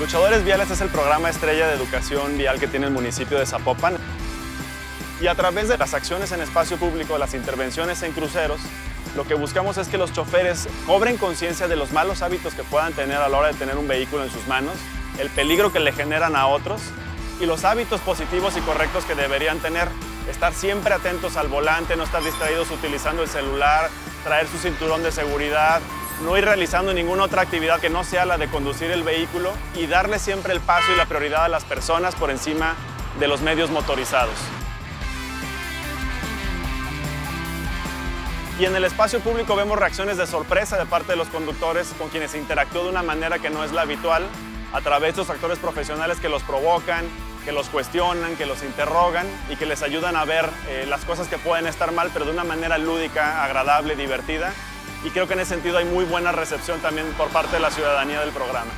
Luchadores Viales es el programa estrella de educación vial que tiene el municipio de Zapopan. Y a través de las acciones en espacio público, las intervenciones en cruceros, lo que buscamos es que los choferes cobren conciencia de los malos hábitos que puedan tener a la hora de tener un vehículo en sus manos, el peligro que le generan a otros y los hábitos positivos y correctos que deberían tener. Estar siempre atentos al volante, no estar distraídos utilizando el celular, traer su cinturón de seguridad, no ir realizando ninguna otra actividad que no sea la de conducir el vehículo y darle siempre el paso y la prioridad a las personas por encima de los medios motorizados. Y en el espacio público vemos reacciones de sorpresa de parte de los conductores con quienes se interactúa de una manera que no es la habitual, a través de los actores profesionales que los provocan, que los cuestionan, que los interrogan y que les ayudan a ver eh, las cosas que pueden estar mal, pero de una manera lúdica, agradable, divertida y creo que en ese sentido hay muy buena recepción también por parte de la ciudadanía del programa.